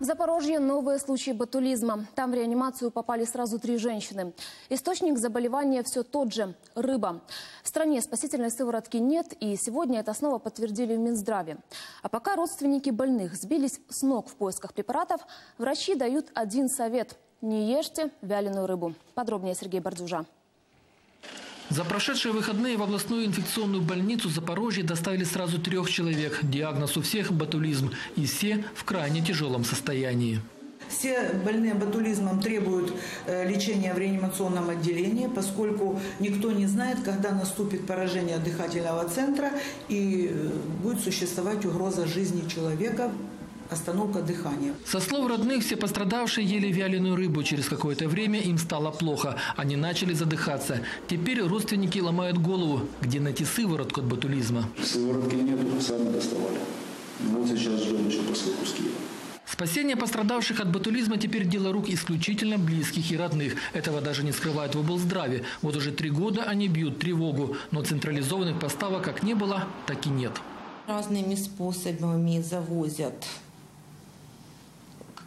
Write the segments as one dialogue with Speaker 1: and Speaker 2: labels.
Speaker 1: В Запорожье новые случаи ботулизма. Там в реанимацию попали сразу три женщины. Источник заболевания все тот же – рыба. В стране спасительной сыворотки нет, и сегодня это снова подтвердили в Минздраве. А пока родственники больных сбились с ног в поисках препаратов, врачи дают один совет – не ешьте вяленую рыбу. Подробнее Сергей Бордюжа.
Speaker 2: За прошедшие выходные в областную инфекционную больницу Запорожье доставили сразу трех человек. Диагноз у всех – ботулизм. И все в крайне тяжелом состоянии.
Speaker 3: Все больные ботулизмом требуют э, лечения в реанимационном отделении, поскольку никто не знает, когда наступит поражение дыхательного центра и э, будет существовать угроза жизни человека остановка дыхания.
Speaker 2: Со слов родных, все пострадавшие ели вяленую рыбу. Через какое-то время им стало плохо. Они начали задыхаться. Теперь родственники ломают голову, где найти сыворотку от ботулизма.
Speaker 4: Сыворотки нету, сами доставали. Вот сейчас ждем еще посылку с Киева.
Speaker 2: Спасение пострадавших от ботулизма теперь дело рук исключительно близких и родных. Этого даже не скрывают в облздраве. Вот уже три года они бьют тревогу, но централизованных поставок как не было, так и нет.
Speaker 5: Разными способами завозят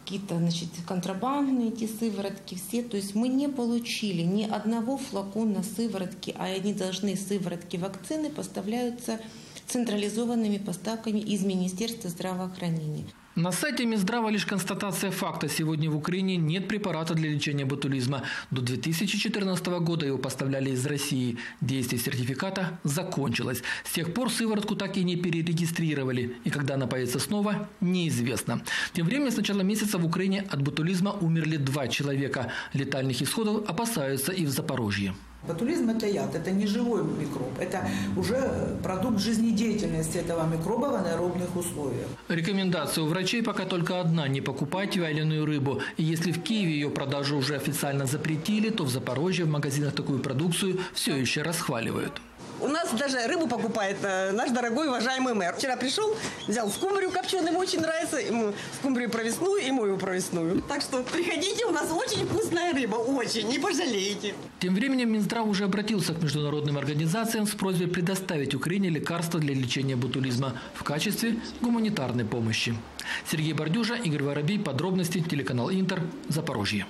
Speaker 5: какие-то значит, контрабандные эти сыворотки все. То есть мы не получили ни одного флакона сыворотки, а они должны, сыворотки вакцины поставляются централизованными поставками из Министерства здравоохранения.
Speaker 2: На сайте Минздрава лишь констатация факта. Сегодня в Украине нет препарата для лечения ботулизма. До 2014 года его поставляли из России. Действие сертификата закончилось. С тех пор сыворотку так и не перерегистрировали. И когда она появится снова, неизвестно. Тем временем с начала месяца в Украине от ботулизма умерли два человека. Летальных исходов опасаются и в Запорожье.
Speaker 3: Ботулизм – это яд, это не живой микроб, это уже продукт жизнедеятельности этого микроба в анаэробных условиях.
Speaker 2: Рекомендация у врачей пока только одна – не покупать вяленую рыбу. И если в Киеве ее продажу уже официально запретили, то в Запорожье в магазинах такую продукцию все еще расхваливают.
Speaker 6: У нас даже рыбу покупает э, наш дорогой уважаемый мэр. Вчера пришел, взял скумбрию копченую, ему очень нравится, ему скумбрию провесную и мою провесную. Так что приходите, у нас очень вкусная рыба, очень, не пожалеете.
Speaker 2: Тем временем Минздрав уже обратился к международным организациям с просьбой предоставить Украине лекарства для лечения ботулизма в качестве гуманитарной помощи. Сергей Бордюжа, Игорь Воробей, подробности, телеканал Интер, Запорожье.